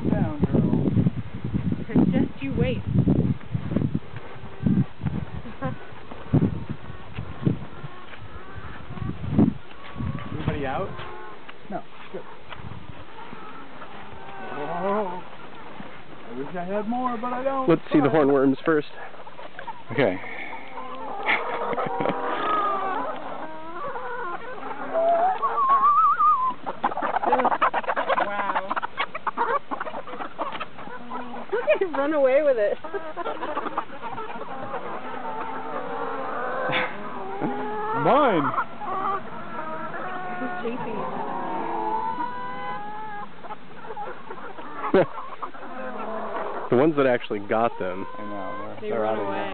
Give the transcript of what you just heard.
Calm down, girl. Just you wait. Anybody out? No. Good. Oh, I wish I had more, but I don't. Let's see the hornworms first. Okay. Look at him run away with it. Mine. He's chasing it. the ones that actually got them I know. They're, They they're run out of away. here.